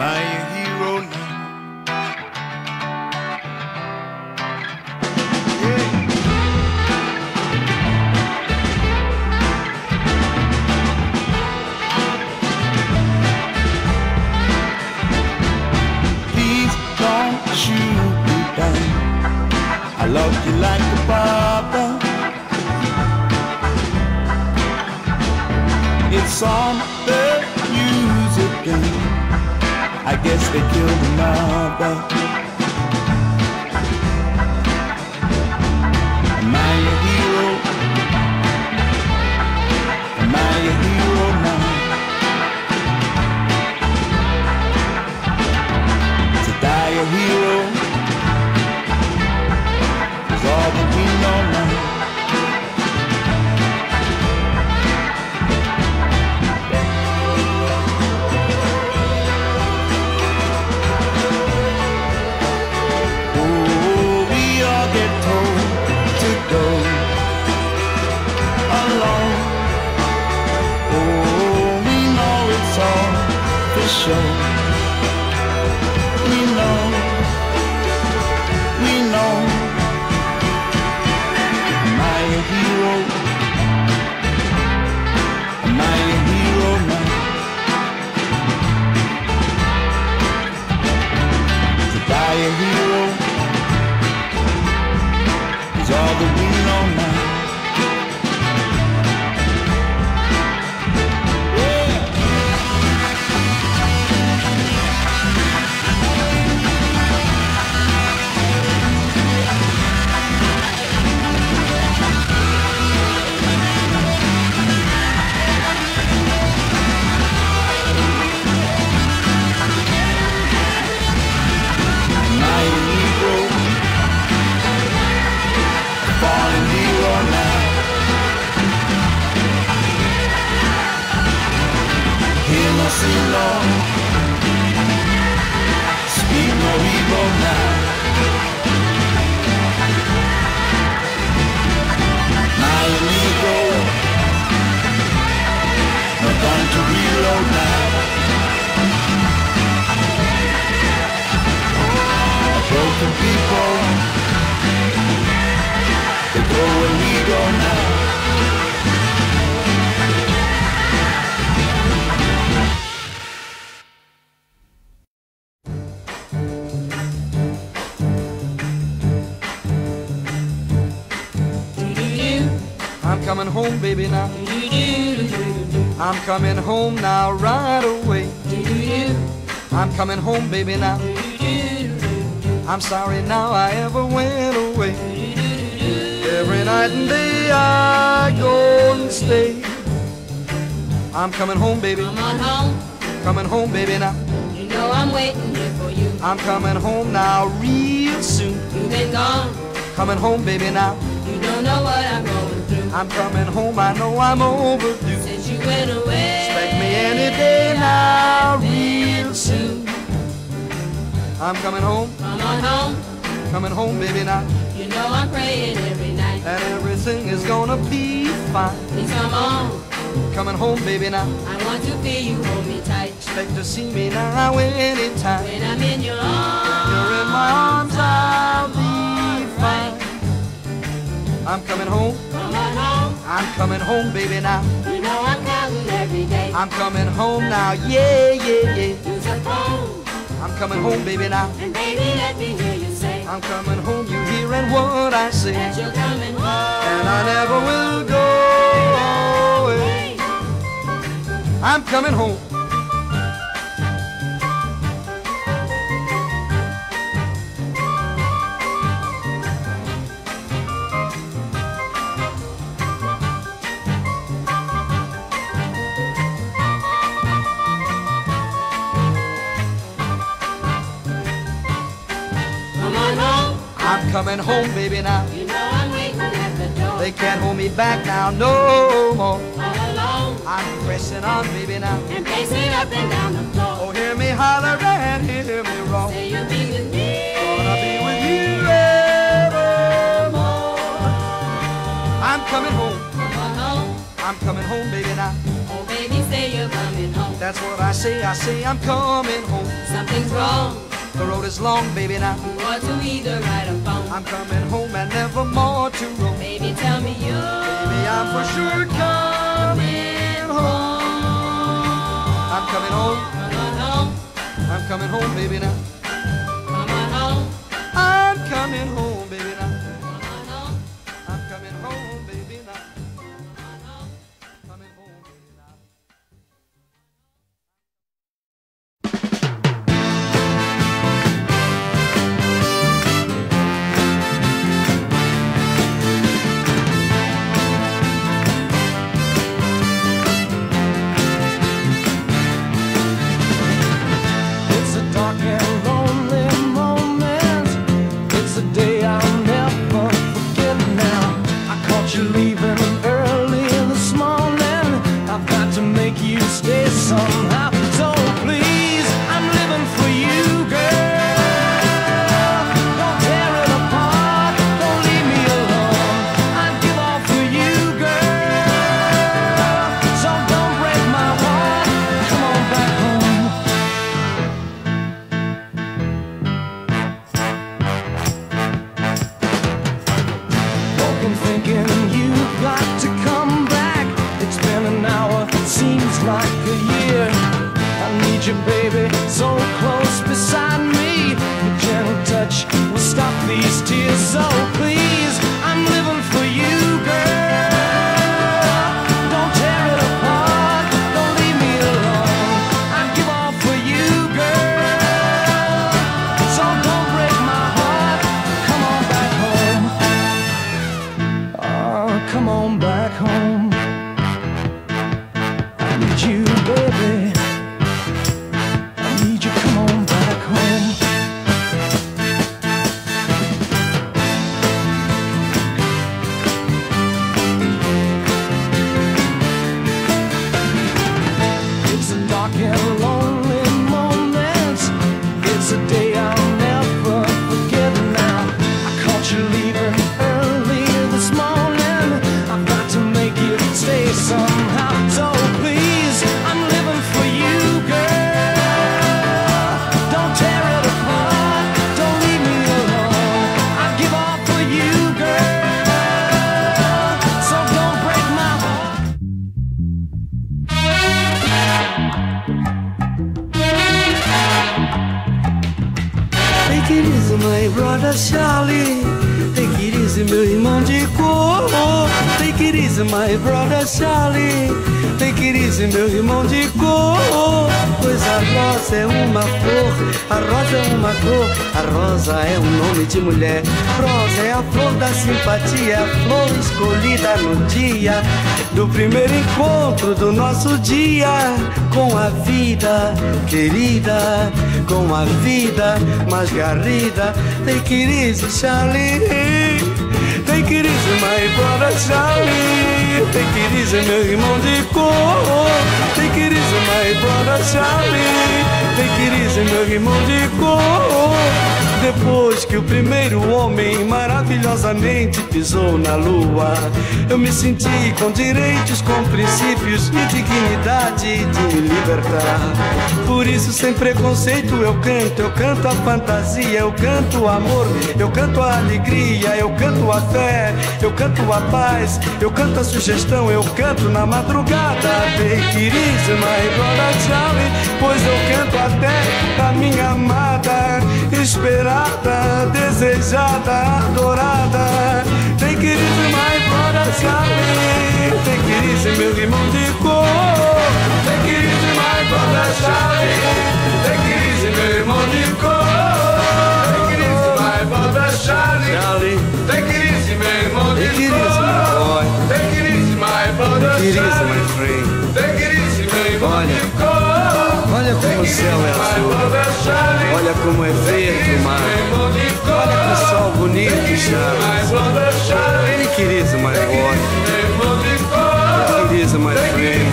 Am hero now? I loved you like a barber. It's on they killed the. Show. Now. I'm coming home, baby, now. I'm coming home now, right away. I'm coming home, baby, now. I'm sorry now I ever went away. Every night and day I go and stay. I'm coming home, baby. Come on home, Coming home, baby, now. you know I'm waiting here for you. I'm coming home now, real soon. You've been gone, Coming home, baby, now. you don't know what I'm going. I'm coming home, I know I'm overdue. Since you went away, Expect me any day now, real soon. I'm coming home, Come on home, coming home, baby, now. you know I'm praying every night. And everything is gonna be fine. Please come on, Coming home, baby, now. I want to feel you hold me tight. Expect to see me now anytime. When I'm in your arms, You're in my arms, I'll be. I'm coming home, Come on home, I'm coming home, baby, now. you know I'm counting every day. I'm coming home now, yeah, yeah, yeah. Use a phone, I'm coming home, baby, now. and baby, let me hear you say I'm coming home, you hearing what I say. that you're coming home. And I never will go away. I'm coming home. Coming home, baby, now. you know I'm waiting at the door. They can't hold me back now, no more. All alone, I'm pressing on, baby, now. and pacing up and down the floor. Oh, hear me holler and hear me wrong. Say you'll be with me. Gonna be with you evermore. I'm coming home. Home. I'm coming home, baby, now. Oh, baby, say you're coming home. That's what I say. I say I'm coming home. Something's wrong. The road is long, baby, now. Ought to either a phone. I'm coming home and never more to roam. Baby, tell me you. Baby, I'm for sure coming home. I'm coming home. I'm coming home, baby, now. Come on home. I'm coming home, come on back home. Meu irmão de cor. Pois a rosa é uma flor, a rosa é uma cor, a rosa é um nome de mulher. Rosa é a flor da simpatia, a flor escolhida no dia do primeiro encontro do nosso dia com a vida querida, com a vida mais garrida. Take it easy, Charlie. Take it easy, my brother Charlie. Take it easy, meu irmão de cor. Take it easy, my brother Charlie. Take it easy, meu irmão de cor. Depois que o primeiro homem maravilhosamente pisou na lua, eu me senti com direitos, com princípios e dignidade de me libertar. Por isso, sem preconceito, eu canto, eu canto a fantasia, eu canto o amor, eu canto a alegria, eu canto a fé, eu canto a paz, eu canto a sugestão, eu canto na madrugada. Take it easy, pois eu canto até a minha amada, esperada, desejada, adorada namorada. Tem que ir mais fora, Charlie, Tem que ir meu irmão de cor. Tem que ir mais fora, Charlie, Tem que ir meu irmão de cor. Tem que ir mais fora, Charlie. Tem que ir meu irmão de cor. Tem que ir mais fora, Charlie. Take it easy, my friend. Take it easy, meu irmão de cor. Olha como o céu é azul, olha como é verde o mar. Olha que sol bonito que chama. Ele queria ser mais forte. Ele queria ser mais frame.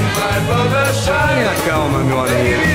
Tenha calma, meu amigo.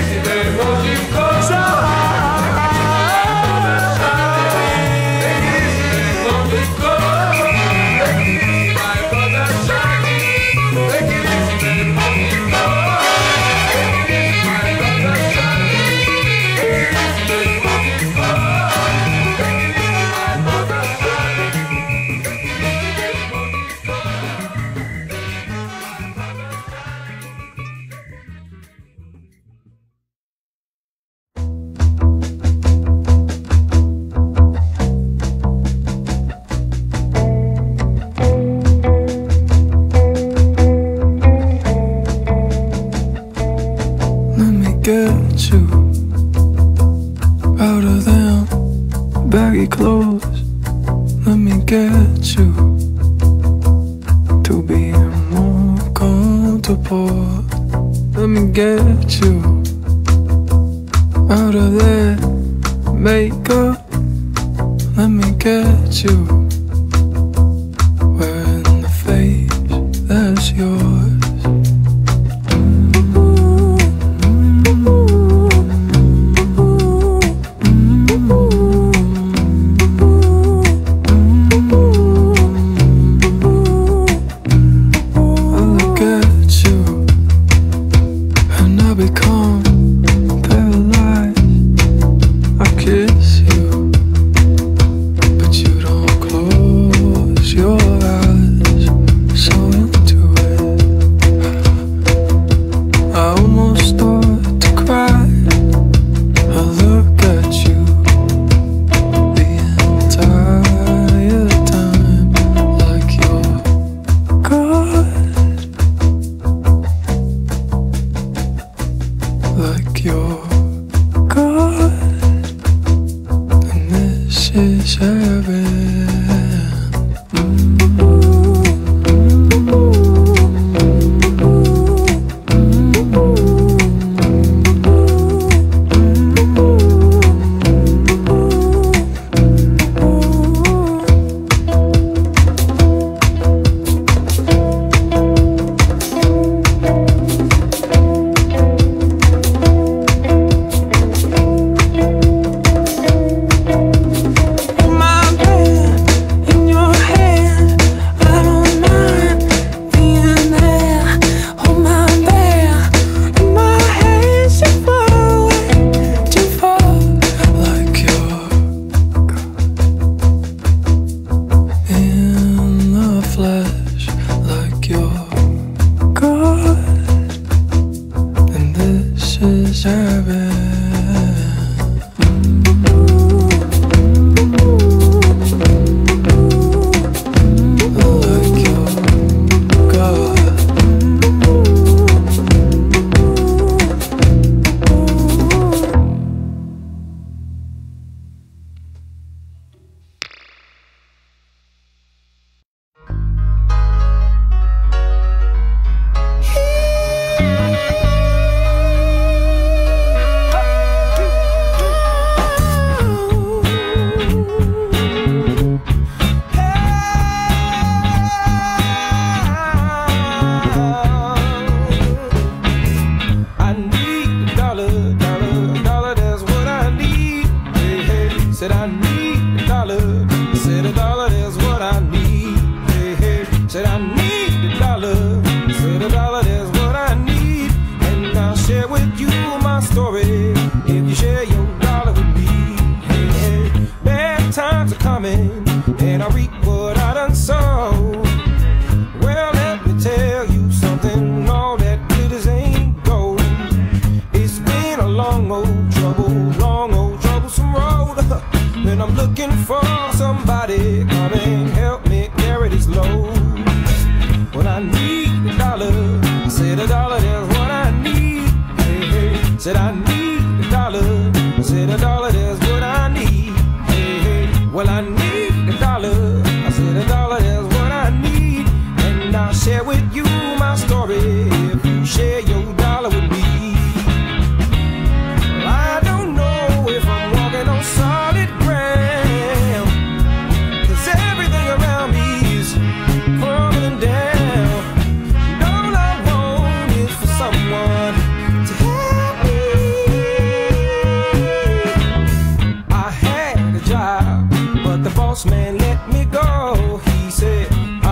Story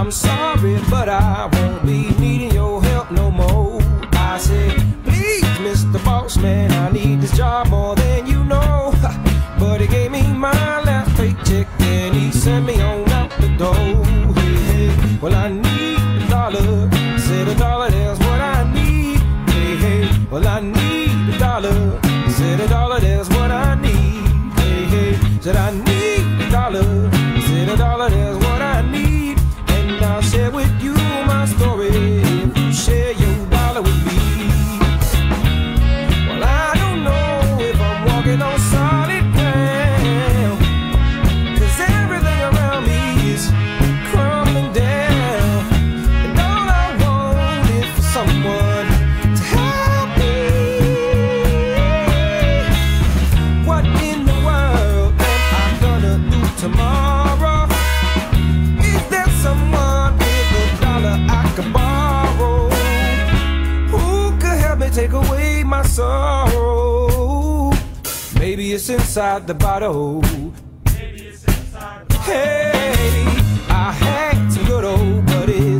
I'm sorry, but I It's inside the bottle. Hey, I had some good old buddies,